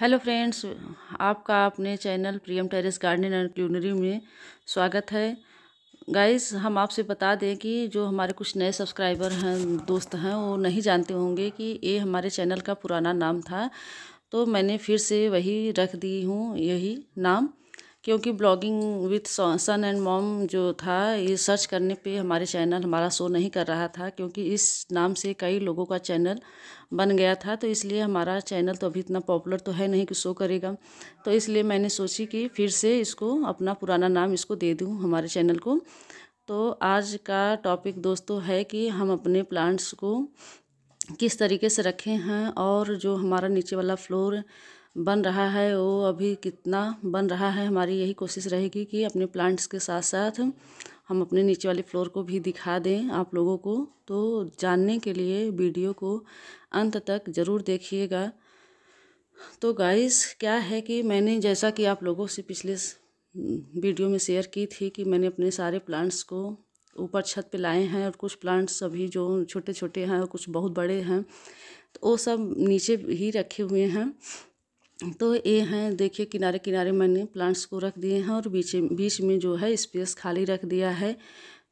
Hello friends, आपका अपने channel Priyam terrace garden and culinary में स्वागत है। गाइस, हम आपसे बता दें कि जो हमारे कुछ नए सब्सक्राइबर हैं, दोस्त हैं, वो नहीं जानते होंगे कि ये हमारे चैनल का पुराना नाम था। तो मैंने फिर से वही रख दी हूँ, यही नाम। क्योंकि blogging with son and mom जो था, ये सर्च करने पे हमारे चैनल हमारा शो नहीं कर रहा था क्योंकि इस नाम से कई लोगों का चैनल बन गया था तो इसलिए हमारा चैनल तो अभी इतना पॉपुलर तो है नहीं कि शो करेगा। तो इसलिए मैंने सोची कि फिर से इसको, अपना पुराना नाम इसको दे दूँ हमारे चैनल को। तो आज का टॉपिक दोस्तों है कि हम अपने प्लांट्स को किस तरीके से रखे हैं और जो हमारा नीचे वाला फ्लोर बन रहा है, वो अभी कितना बन रहा है हमारी यही कोशिश रहेगी कि अपने प्लांट्स के साथ साथ हम अपने नीचे वाले फ्लोर को भी दिखा दें आप लोगों को। तो जानने के लिए वीडियो को अंत तक ज़रूर देखिएगा। तो गाइस क्या है कि मैंने जैसा कि आप लोगों से पिछले वीडियो में शेयर की थी कि मैंने अपने सारे प्लांट्स को ऊपर छत पे लाए हैं और कुछ प्लांट्स अभी जो छोटे छोटे हैं और कुछ बहुत बड़े हैं तो वो सब नीचे ही रखे हुए हैं। तो ये हैं, देखिए किनारे किनारे मैंने प्लांट्स को रख दिए हैं और बीच बीच में जो है स्पेस खाली रख दिया है,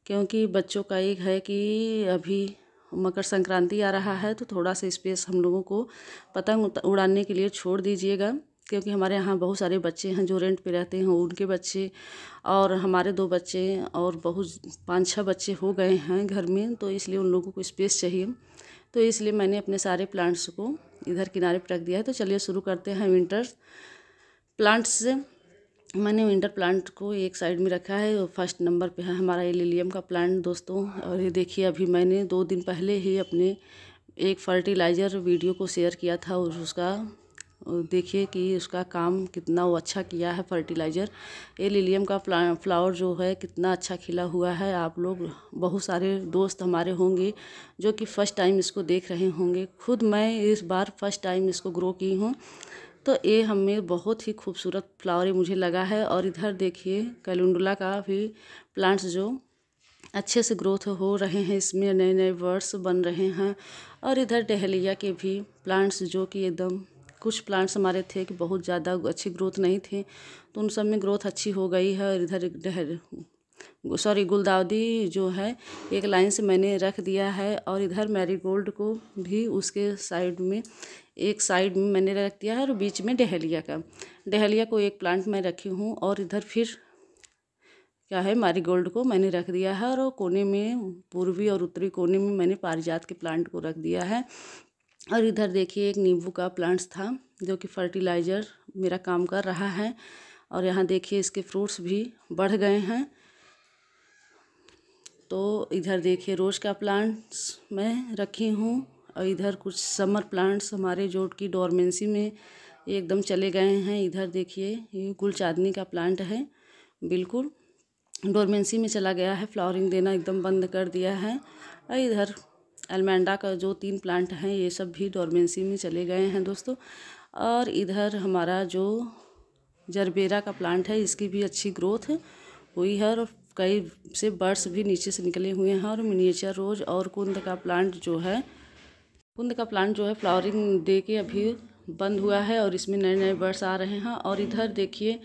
क्योंकि बच्चों का एक है कि अभी मकर संक्रांति आ रहा है तो थोड़ा सा स्पेस हम लोगों को पतंग उड़ाने के लिए छोड़ दीजिएगा, क्योंकि हमारे यहाँ बहुत सारे बच्चे हैं जो रेंट पे रहते हैं, उनके बच्चे और हमारे दो बच्चे और बहुत, पाँच छः बच्चे हो गए हैं घर में तो इसलिए उन लोगों को स्पेस चाहिए। तो इसलिए मैंने अपने सारे प्लांट्स को इधर किनारे पर रख दिया है। तो चलिए शुरू करते हैं विंटर प्लांट्स से मैंने विंटर प्लांट को एक साइड में रखा है। फ़र्स्ट नंबर पे है हमारा ये लिलियम का प्लांट दोस्तों। और ये देखिए, अभी मैंने दो दिन पहले ही अपने एक फर्टिलाइज़र वीडियो को शेयर किया था और उसका देखिए कि उसका काम कितना वो अच्छा किया है फर्टिलाइज़र। ये लिलियम का फ्लावर जो है, कितना अच्छा खिला हुआ है। आप लोग, बहुत सारे दोस्त हमारे होंगे, जो कि फ़र्स्ट टाइम इसको देख रहे होंगे। खुद मैं इस बार फ़र्स्ट टाइम इसको ग्रो की हूँ। तो ये हमें बहुत ही खूबसूरत फ्लावर मुझे लगा है। और इधर देखिए, कैलेंडुला का भी प्लांट्स जो अच्छे से ग्रोथ हो रहे हैं, इसमें नए नए वर्ड्स बन रहे हैं। और इधर डहलिया के भी प्लांट्स जो कि एकदम कुछ प्लांट्स हमारे थे कि बहुत ज़्यादा अच्छी ग्रोथ नहीं थे तो उन सब में ग्रोथ अच्छी हो गई है और इधर सॉरी गुलदाउदी जो है, एक लाइन से मैंने रख दिया है और इधर मैरीगोल्ड को भी उसके साइड में, एक साइड में मैंने रख दिया है और बीच में डहलिया का। डहलिया को एक प्लांट मैं रखी हूँ और इधर फिर क्या है मैरीगोल्ड को मैंने रख दिया है और कोने में पूर्वी और उत्तरी कोने में मैंने पारिजात के प्लांट को रख दिया है। और इधर देखिए एक नींबू का प्लांट्स था, जो कि फर्टिलाइज़र मेरा काम कर रहा है। और यहाँ देखिए इसके फ्रूट्स भी बढ़ गए हैं। तो इधर देखिए रोज़ का प्लांट्स मैं रखी हूँ और इधर कुछ समर प्लांट्स हमारे जो की डोरमेंसी में एकदम चले गए हैं। इधर देखिए ये गुल चांदनी का प्लांट है, बिल्कुल डोरमेंसी में चला गया है। फ्लावरिंग देना एकदम बंद कर दिया है। और इधर अलमेंडा का जो तीन प्लांट हैं, ये सब भी डोरमेंसी में चले गए हैं दोस्तों। और इधर हमारा जो जरबेरा का प्लांट है, इसकी भी अच्छी ग्रोथ हुई है और कई से बर्ड्स भी नीचे से निकले हुए हैं और मिनिएचर रोज और कुंद का प्लांट जो है, कुंद का प्लांट जो है फ्लावरिंग दे के अभी बंद हुआ है और इसमें नए नए बर्ड्स आ रहे हैं। और इधर देखिए,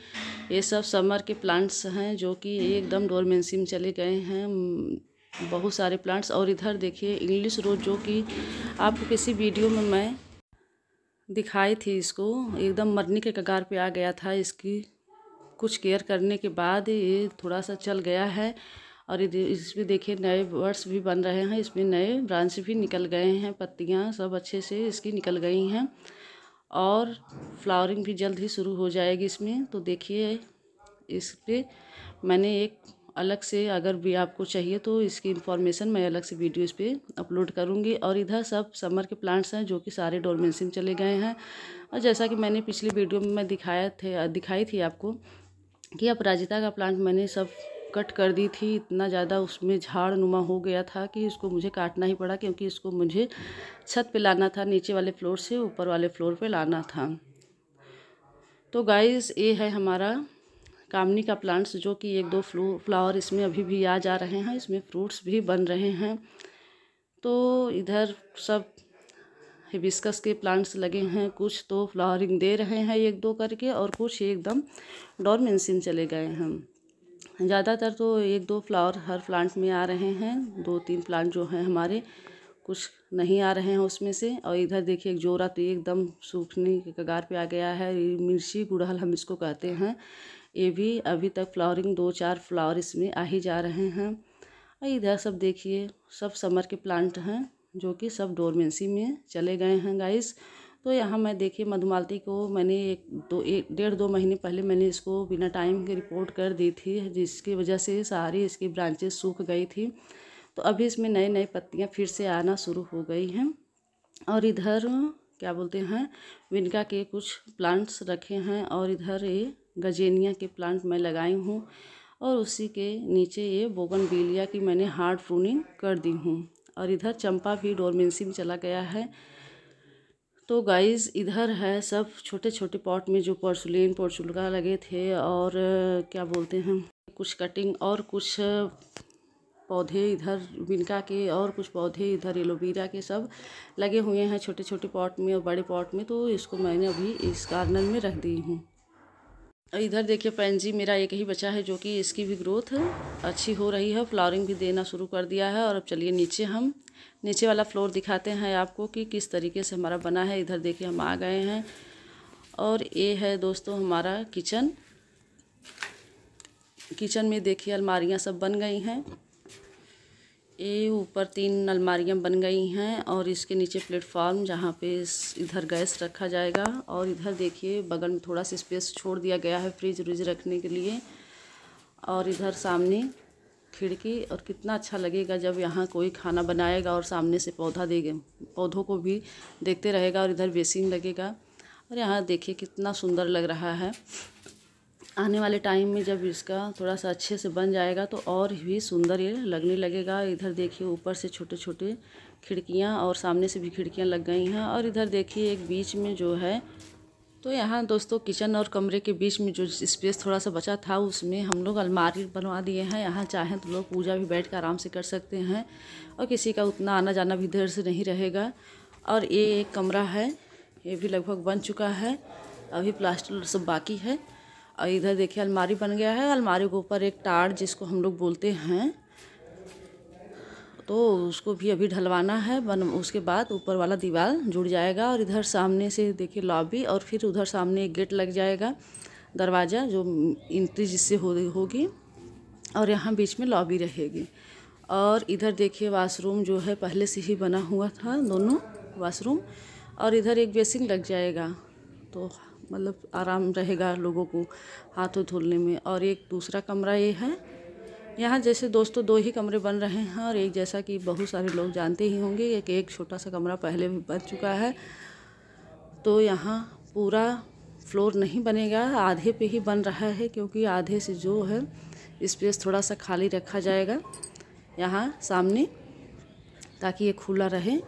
ये सब समर के प्लांट्स हैं जो कि एकदम डोरमेंसी में चले गए हैं। बहुत सारे प्लांट्स और इधर देखिए इंग्लिश रोज जो कि आपको किसी वीडियो में मैं दिखाई थी इसको, एकदम मरने के कगार पे आ गया था। इसकी कुछ केयर करने के बाद ये थोड़ा सा चल गया है और इसमें देखिए नए वर्ड्स भी बन रहे हैं, इसमें नए ब्रांच भी निकल गए हैं, पत्तियाँ सब अच्छे से इसकी निकल गई हैं और फ्लावरिंग भी जल्द ही शुरू हो जाएगी इसमें। तो देखिए इस पर मैंने एक अलग से अगर भी आपको चाहिए तो इसकी इन्फॉर्मेशन मैं अलग से वीडियो इस पर अपलोड करूँगी। और इधर सब समर के प्लांट्स हैं जो कि सारे डोरमेंसी में चले गए हैं। और जैसा कि मैंने पिछली वीडियो में मैं दिखाया थे, दिखाई थी आपको कि अपराजिता का प्लांट मैंने सब कट कर दी थी। इतना ज़्यादा उसमें झाड़ नुमा हो गया था कि उसको मुझे काटना ही पड़ा क्योंकि इसको मुझे छत पे लाना था, नीचे वाले फ्लोर से ऊपर वाले फ्लोर पे लाना था। तो गाइस ये है हमारा कामनी का प्लांट्स जो कि एक दो फ्लू, फ्लावर इसमें अभी भी आ जा रहे हैं, इसमें फ्रूट्स भी बन रहे हैं। तो इधर सब हिबिस्कस के प्लांट्स लगे हैं, कुछ तो फ्लावरिंग दे रहे हैं एक दो करके और कुछ एकदम डॉर्मेंसी चले गए हैं। ज़्यादातर तो एक दो फ्लावर हर प्लांट में आ रहे हैं, दो तीन प्लांट जो हैं हमारे। कुछ नहीं आ रहे हैं उसमें से। और इधर देखिए, एक जोरा तो एकदम सूखने के कगार पे आ गया है। मिर्ची गुड़हल हम इसको कहते हैं। ये भी अभी तक फ्लावरिंग दो चार फ्लावर इसमें आ ही जा रहे हैं। और इधर सब देखिए, सब समर के प्लांट हैं, जो कि सब डोरमेंसी में चले गए हैं गाइस। तो यहाँ मैं देखिए, मधुमालती को मैंने एक दो, एक डेढ़ दो महीने पहले मैंने इसको बिना टाइम के रिपोर्ट कर दी थी, जिसकी वजह से सारी इसकी ब्रांचेस सूख गई थी। तो अभी इसमें नए नए पत्तियाँ फिर से आना शुरू हो गई हैं। और इधर क्या बोलते हैं, विनका के कुछ प्लांट्स रखे हैं और इधर ये गजेनिया के प्लांट मैं लगाई हूँ और उसी के नीचे ये बोगन बिलिया की मैंने हार्ड फ्रूनिंग कर दी हूँ। और इधर चंपा भी डोरमेंसी में चला गया है। तो गाइस इधर है सब छोटे छोटे पॉट में जो पोर्सुलिन पोर्चुलका लगे थे और क्या बोलते हैं, कुछ कटिंग और कुछ पौधे इधर विनका के और कुछ पौधे इधर एलोवेरा के सब लगे हुए हैं छोटे छोटे पॉट में और बड़े पॉट में तो इसको मैंने अभी इस कार्नर में रख दी हूँ। इधर देखिए पेंजी मेरा एक ही बचा है जो कि इसकी भी ग्रोथ अच्छी हो रही है, फ्लावरिंग भी देना शुरू कर दिया है और अब चलिए नीचे हम, नीचे वाला फ्लोर दिखाते हैं आपको कि किस तरीके से हमारा बना है। इधर देखिए हम आ गए हैं और ये है दोस्तों हमारा किचन। किचन में देखिए अलमारियाँ सब बन गई हैं। ये ऊपर तीन अलमारियाँ बन गई हैं और इसके नीचे प्लेटफॉर्म जहाँ पे इधर गैस रखा जाएगा और इधर देखिए बगल में थोड़ा सा स्पेस छोड़ दिया गया है फ्रिज, व्रिज रखने के लिए। और इधर सामने खिड़की और कितना अच्छा लगेगा जब यहाँ कोई खाना बनाएगा और सामने से पौधा देगा, पौधों को भी देखते रहेगा और इधर बेसिन लगेगा। और यहाँ देखिए कितना सुंदर लग रहा है। आने वाले टाइम में जब इसका थोड़ा सा अच्छे से बन जाएगा तो और भी सुंदर ये लगने लगेगा। इधर देखिए, ऊपर से छोटे छोटे खिड़कियाँ और सामने से भी खिड़कियाँ लग गई हैं। और इधर देखिए, एक बीच में जो है तो यहाँ दोस्तों किचन और कमरे के बीच में जो स्पेस थोड़ा सा बचा था, उसमें हम लोग अलमारी बनवा दिए हैं। यहाँ चाहें तो लोग पूजा भी बैठ कर आराम से कर सकते हैं और किसी का उतना आना जाना भी देर से नहीं रहेगा। और ये एक कमरा है, ये भी लगभग बन चुका है। अभी प्लास्टर सब बाकी है। और इधर देखिए, अलमारी बन गया है। अलमारी के ऊपर एक टार जिसको हम लोग बोलते हैं। तो उसको भी अभी ढलवाना है। बन, उसके बाद ऊपर वाला दीवार जुड़ जाएगा और इधर सामने से देखिए लॉबी और फिर उधर सामने एक गेट लग जाएगा। दरवाज़ा जो इंट्री जिससे हो, होगी और यहाँ बीच में लॉबी रहेगी। और इधर देखिए वाशरूम जो है, पहले से ही बना हुआ था दोनों वाशरूम और इधर एक बेसिन लग जाएगा। तो मतलब आराम रहेगा लोगों को हाथों धुलने में। और एक दूसरा कमरा ये है। यहाँ जैसे दोस्तों दो ही कमरे बन रहे हैं और एक जैसा कि बहुत सारे लोग जानते ही होंगे, एक एक छोटा सा कमरा पहले भी बन चुका है। तो यहाँ पूरा फ्लोर नहीं बनेगा, आधे पे ही बन रहा है क्योंकि आधे से जो है स्पेस थोड़ा सा खाली रखा जाएगा यहाँ सामने, ताकि ये खुला रहे।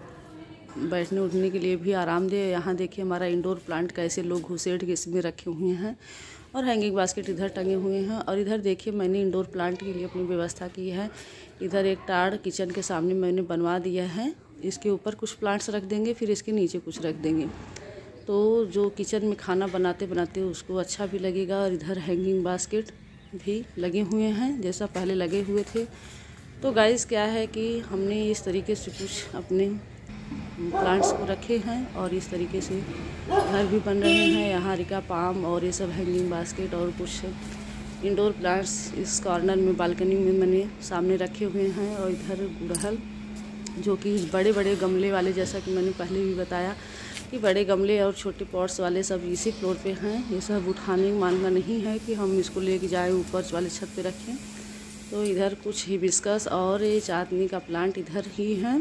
बैठने उठने के लिए भी आराम दे। यहाँ देखिए हमारा इंडोर प्लांट कैसे लोग घुसेट के इसमें रखे हुए हैं और हैंगिंग बास्केट इधर टंगे हुए हैं। और इधर देखिए मैंने इंडोर प्लांट के लिए अपनी व्यवस्था की है। इधर एक टाड़ किचन के सामने मैंने बनवा दिया है। इसके ऊपर कुछ प्लांट्स रख देंगे, फिर इसके नीचे कुछ रख देंगे। तो जो किचन में खाना बनाते बनाते उसको अच्छा भी लगेगा और इधर हैंगिंग बास्केट भी लगे हुए हैं, जैसा पहले लगे हुए थे। तो गाइस क्या है कि हमने इस तरीके से कुछ अपने प्लांट्स को रखे हैं और इस तरीके से घर भी बन रहे हैं। यहाँ रिका पाम और ये सब हैंगिंग बास्केट और कुछ इंडोर प्लांट्स इस कॉर्नर में बालकनी में मैंने सामने रखे हुए हैं और इधर गुड़हल, जो कि बड़े बड़े गमले वाले, जैसा कि मैंने पहले भी बताया कि बड़े गमले और छोटे पॉट्स वाले सब इसी फ्लोर पे हैं। ये सब उठाने मानना नहीं है कि हम इसको लेके जाएँ, ऊपर वाले छत पे रखें। तो इधर कुछ हिबिस्कस और ये चांदनी का प्लांट इधर ही है।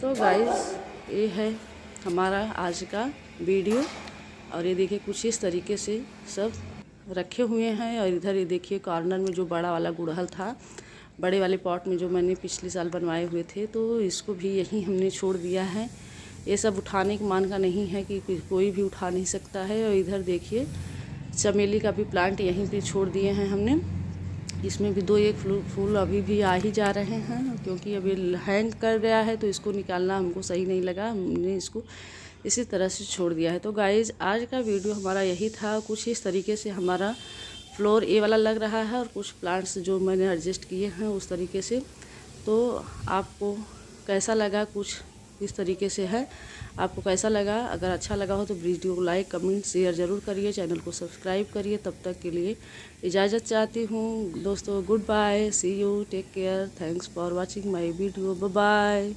तो गाइस ये है हमारा आज का वीडियो और ये देखिए कुछ इस तरीके से सब रखे हुए हैं और इधर ये देखिए कॉर्नर में जो बड़ा वाला गुड़हल था, बड़े वाले पॉट में जो मैंने पिछले साल बनवाए हुए थे तो इसको भी यहीं हमने छोड़ दिया है। ये सब उठाने के मान का नहीं है कि कोई भी उठा नहीं सकता है और इधर देखिए चमेली का भी प्लांट यहीं पे छोड़ दिए हैं हमने। इसमें भी दो एक फूल अभी भी आ ही जा रहे हैं, क्योंकि अभी हैंग कर गया है तो इसको निकालना हमको सही नहीं लगा, हमने इसको इसी तरह से छोड़ दिया है। तो गाइज़ आज का वीडियो हमारा यही था, कुछ इस तरीके से हमारा फ्लोर ए वाला लग रहा है, और कुछ प्लांट्स जो मैंने एडजस्ट किए हैं उस तरीके से। तो आपको कैसा लगा कुछ इस तरीके से है। आपको कैसा लगा? अगर अच्छा लगा हो तो वीडियो को लाइक, कमेंट, शेयर ज़रूर करिए। चैनल को सब्सक्राइब करिए। तब तक के लिए इजाज़त चाहती हूँ। दोस्तों, goodbye. See you take care thanks for watching my video bye